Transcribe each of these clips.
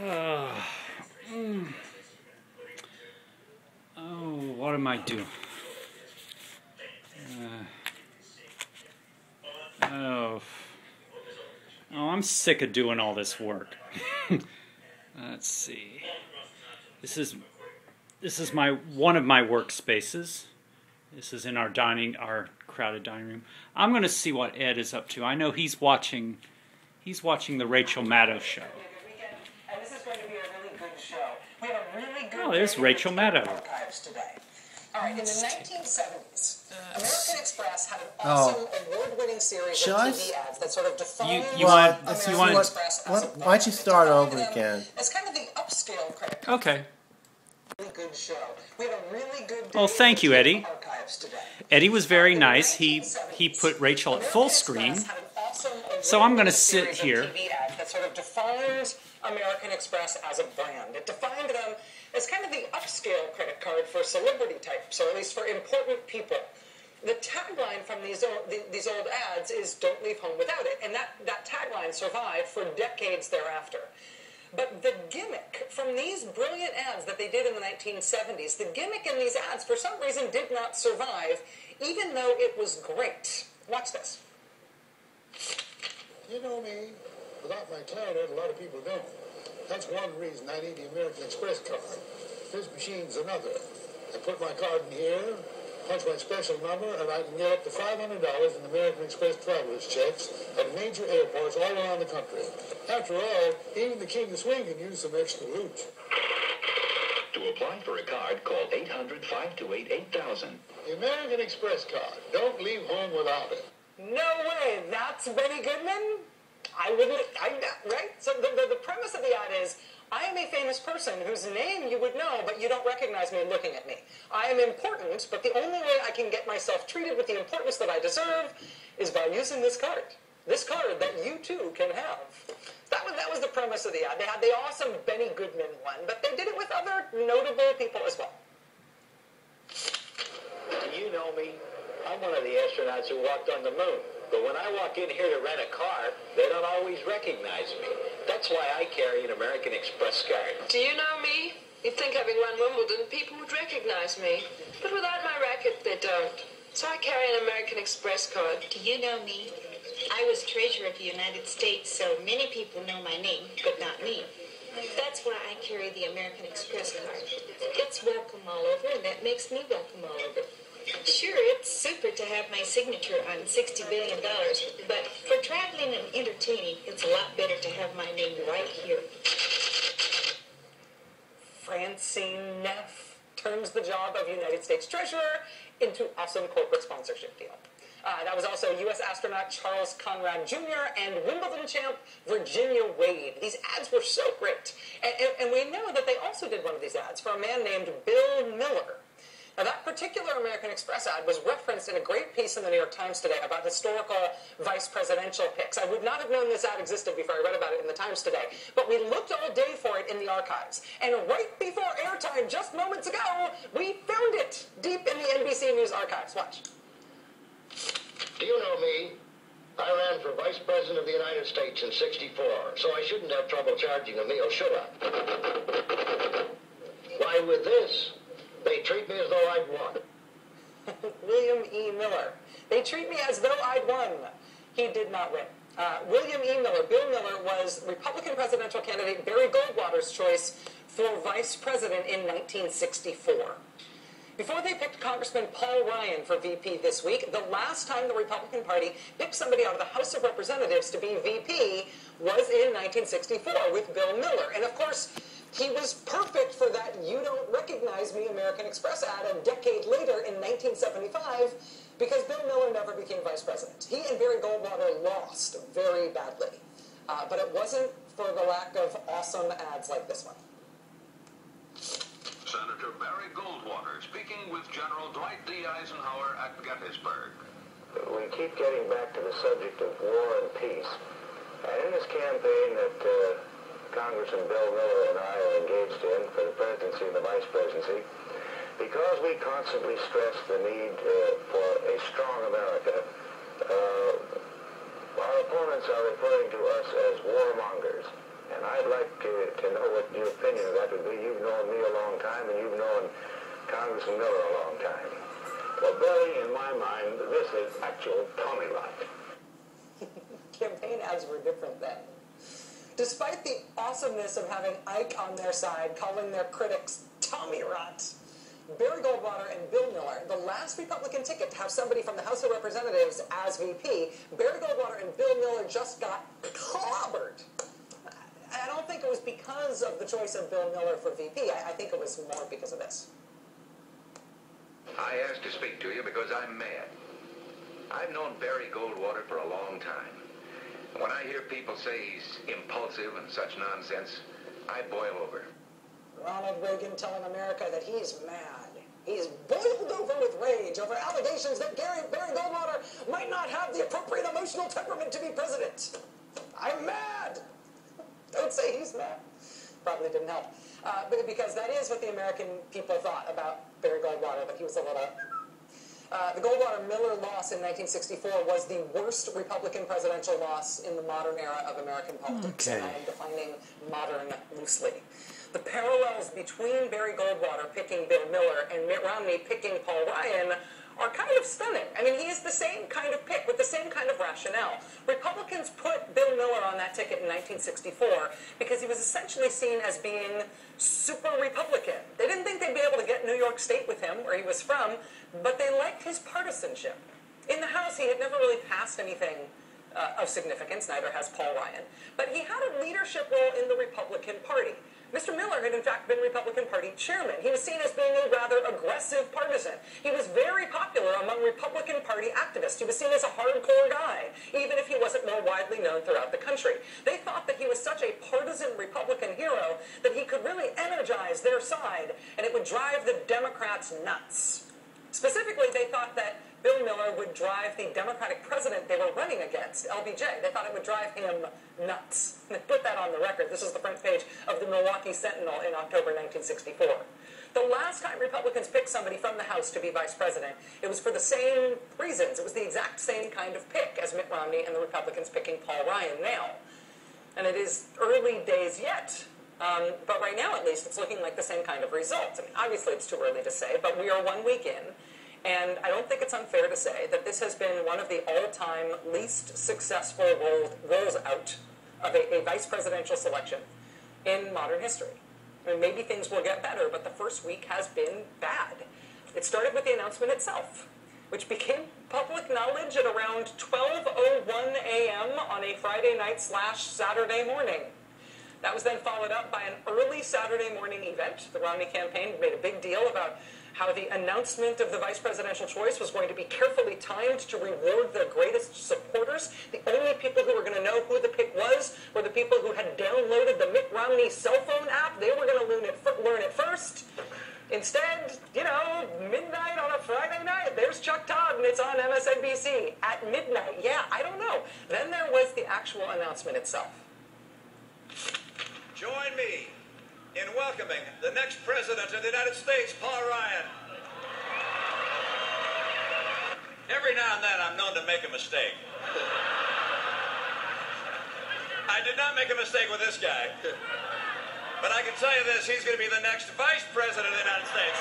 Uh, mm. Oh, what am I doing? Uh, oh. Oh, I'm sick of doing all this work. Let's see. This is this is my one of my workspaces. This is in our dining our crowded dining room. I'm going to see what Ed is up to. I know he's watching he's watching the Rachel Maddow show. And this is going to be a really good show. We have a really good Oh, there's Rachel Maddow. archives today. All right, in the 1970s, uh, American Express had an Oh. awesome award-winning series Should of I TV ads that sort of defined You- you want- American you want- Express as Why- a why don't you start over again? As kind of the upscale credit. Okay. Really good show. We have a really good. Well, thank you, Eddie. Archives today. Eddie was very In nice. He he put Rachel at full American screen. Had an awesome So I'm gonna award-winning sit series of here. American Express as a brand. It defined them as kind of the upscale credit card for celebrity types, or at least for important people. The tagline from these old, the- these old ads is "Don't leave home without it," and that that tagline survived for decades thereafter. But the gimmick from these brilliant ads that they did in the 1970s, the gimmick in these ads for some reason did not survive, even though it was great. Watch this. You know me, without my clarinet, a lot of people don't. That's one reason I need the American Express card. This machine's another. I put my card in here, punch my special number, and I can get up to $500 in American Express traveler's checks at major airports all around the country. After all, even the King of Swing can use some extra loot. To apply for a card, call 800 528 8000. The American Express card. Don't leave home without it. No way, that's Benny Goodman? I wouldn't, I, right? So the, the, the premise of the ad is, I am a famous person whose name you would know, but you don't recognize me looking at me. I am important, but the only way I can get myself treated with the importance that I deserve is by using this card. This card that you too can have. That was, that was the premise of the ad. They had the awesome Benny Goodman one, but they did it with other notable people as well. Do you know me. I'm one of the astronauts who walked on the moon. But when I walk in here to rent a car, they don't always recognize me. That's why I carry an American Express card. Do you know me? You'd think having won Wimbledon, people would recognize me. But without my racket, they don't. So I carry an American Express card. Do you know me? I was Treasurer of the United States, so many people know my name, but not me. That's why I carry the American Express card. It's welcome all over, and that makes me welcome all over. Sure, it's super to have my signature on $60 billion, but for traveling and entertaining, it's a lot better to have my name right here. Francine Neff turns the job of United States Treasurer into awesome corporate sponsorship deal. Uh, that was also U.S. astronaut Charles Conrad Jr. and Wimbledon champ Virginia Wade. These ads were so great. And, and, and we know that they also did one of these ads for a man named Bill Miller. Now, that particular American Express ad was referenced in a great piece in the New York Times today about historical vice presidential picks. I would not have known this ad existed before I read about it in the Times today, but we looked all day for it in the archives. And right before airtime, just moments ago, we found it deep in the NBC News archives. Watch. Do you know me? I ran for Vice President of the United States in 64, so I shouldn't have trouble charging a meal, should I? Why, with this, treat me as though I'd won. William E. Miller. They treat me as though I'd won. He did not win. Uh, William E. Miller, Bill Miller, was Republican presidential candidate Barry Goldwater's choice for vice president in 1964. Before they picked Congressman Paul Ryan for VP this week, the last time the Republican Party picked somebody out of the House of Representatives to be VP was in 1964 with Bill Miller. And of course, he was perfect for that You Don't Recognize Me American Express ad a decade later in 1975 because Bill Miller never became vice president. He and Barry Goldwater lost very badly. Uh, but it wasn't for the lack of awesome ads like this one. Senator Barry Goldwater speaking with General Dwight D. Eisenhower at Gettysburg. We keep getting back to the subject of war and peace. And in this campaign that uh, Congressman Bill Miller and I are engaged in for the presidency and the vice presidency, because we constantly stress the need uh, for a strong America, uh, our opponents are referring to us as warmongers. And I'd like to, to know what your opinion of that would be. You've known me a long time, and you've known Congressman Miller a long time. Well, Billy, in my mind, this is actual Tommy rot. Campaign ads were different then. Despite the awesomeness of having Ike on their side, calling their critics Tommy Rot, Barry Goldwater and Bill Miller, the last Republican ticket to have somebody from the House of Representatives as VP, Barry Goldwater and Bill Miller just got clobbered. I don't think it was because of the choice of Bill Miller for VP. I, I think it was more because of this. I asked to speak to you because I'm mad. I've known Barry Goldwater for a long time. When I hear people say he's impulsive and such nonsense, I boil over. Ronald Reagan telling America that he's mad. He's boiled over with rage over allegations that Gary Barry Goldwater might not have the appropriate emotional temperament to be president. I'm mad. Don't say he's mad. Probably didn't help. Uh, because that is what the American people thought about Barry Goldwater, that he was a little uh, the Goldwater-Miller loss in 1964 was the worst Republican presidential loss in the modern era of American politics. Okay. And I am defining modern loosely. The parallels between Barry Goldwater picking Bill Miller and Mitt Romney picking Paul Ryan are kind of stunning. I mean, he is the same kind of pick with the same kind of rationale. Republicans put Bill Miller on that ticket in 1964 because he was essentially seen as being super Republican. They didn't think they'd be able to get New York State with him, where he was from, but they liked his partisanship. In the House, he had never really passed anything uh, of significance, neither has Paul Ryan, but he had a leadership role in the Republican Party. Mr. Miller had in fact been Republican Party chairman. He was seen as being a rather aggressive partisan. He was very popular among Republican Party activists. He was seen as a hardcore guy, even if he wasn't more widely known throughout the country. They thought that he was such a partisan Republican hero that he could really energize their side, and it would drive the Democrats nuts. Specifically, they thought that Bill Miller would drive the Democratic president they were running against, LBJ. They thought it would drive him nuts. They put that on the record. This is the front page of the Milwaukee Sentinel in October 1964. The last time Republicans picked somebody from the House to be vice president, it was for the same reasons. It was the exact same kind of pick as Mitt Romney and the Republicans picking Paul Ryan now. And it is early days yet. Um, but right now, at least, it's looking like the same kind of results. I mean, obviously, it's too early to say, but we are one week in. And I don't think it's unfair to say that this has been one of the all-time least successful roll, rolls out of a, a vice presidential selection in modern history. I mean, maybe things will get better, but the first week has been bad. It started with the announcement itself, which became public knowledge at around 12:01 a.m. on a Friday night slash Saturday morning. That was then followed up by an early Saturday morning event. The Romney campaign made a big deal about how the announcement of the vice presidential choice was going to be carefully timed to reward their greatest supporters. The only people who were going to know who the pick was were the people who had downloaded the Mitt Romney cell phone app. They were going to learn it, learn it first. Instead, you know, midnight on a Friday night, there's Chuck Todd and it's on MSNBC at midnight. Yeah, I don't know. Then there was the actual announcement itself. Join me in welcoming the next President of the United States, Paul Ryan. Every now and then I'm known to make a mistake. I did not make a mistake with this guy. But I can tell you this, he's going to be the next Vice President of the United States.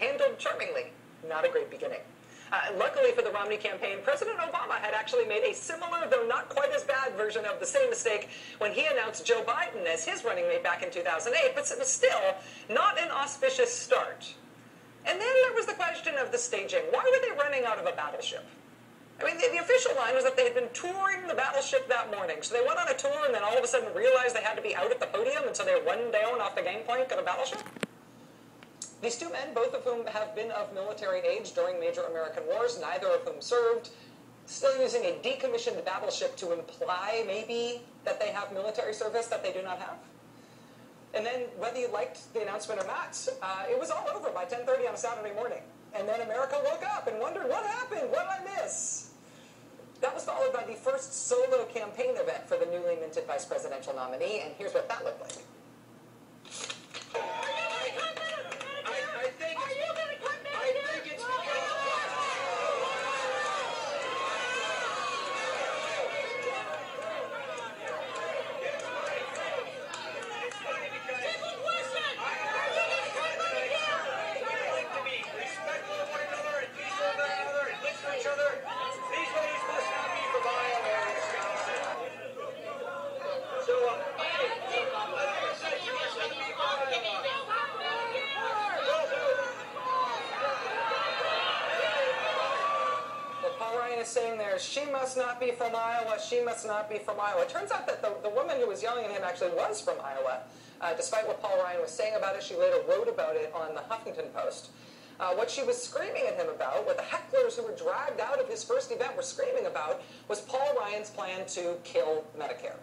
Handled charmingly. Not a great beginning. Uh, luckily for the Romney campaign, President Obama had actually made a similar, though not quite as bad, version of the same mistake when he announced Joe Biden as his running mate back in 2008, but it was still not an auspicious start. And then there was the question of the staging. Why were they running out of a battleship? I mean, the, the, official line was that they had been touring the battleship that morning. So they went on a tour and then all of a sudden realized they had to be out at the podium, and so they run down off the gangplank of a battleship. These two men, both of whom have been of military age during major American wars, neither of whom served, still using a decommissioned battleship to imply maybe that they have military service that they do not have. And then, whether you liked the announcement or not, uh, it was all over by 10:30 on a Saturday morning. And then America woke up and wondered, what happened? What did I miss? That was followed by the first solo campaign event for the newly minted vice presidential nominee, and here's what that looked like. There's she must not be from Iowa, she must not be from Iowa. It turns out that the, the woman who was yelling at him actually was from Iowa. Uh, despite what Paul Ryan was saying about it, she later wrote about it on the Huffington Post. Uh, what she was screaming at him about, what the hecklers who were dragged out of his first event were screaming about, was Paul Ryan's plan to kill Medicare.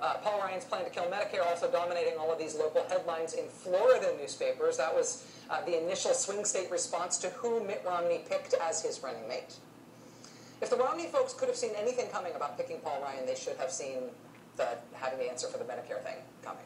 Uh, Paul Ryan's plan to kill Medicare also dominating all of these local headlines in Florida newspapers. That was uh, the initial swing state response to who Mitt Romney picked as his running mate. If the Romney folks could have seen anything coming about picking Paul Ryan, they should have seen the having the answer for the Medicare thing coming.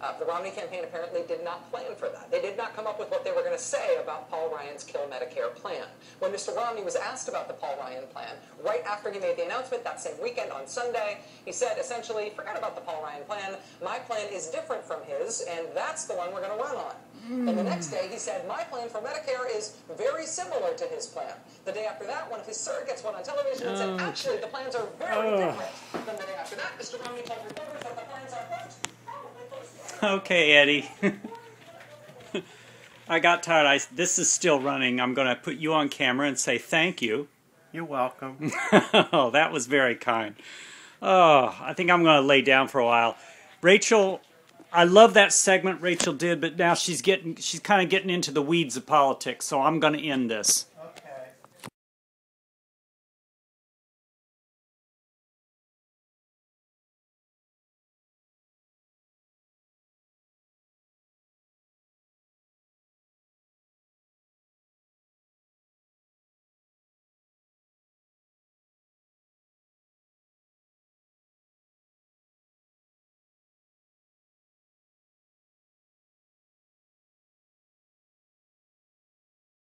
Uh, the Romney campaign apparently did not plan for that. They did not come up with what they were going to say about Paul Ryan's Kill Medicare plan. When Mr. Romney was asked about the Paul Ryan plan, right after he made the announcement that same weekend on Sunday, he said essentially, forget about the Paul Ryan plan. My plan is different from his, and that's the one we're going to run on. And the hmm. next day, he said, my plan for Medicare is very similar to his plan. The day after that, one of his surrogates went on television and said, oh. actually, the plans are very oh. different. Then the day after that, Mr. Romney told reporters that the plans are, quote, probably close together. Okay, Eddie. I got tired. I, this is still running. I'm going to put you on camera and say thank you. You're welcome. oh, that was very kind. Oh, I think I'm going to lay down for a while. Rachel, I love that segment Rachel did, but now she's getting she's kind of getting into the weeds of politics, so I'm going to end this.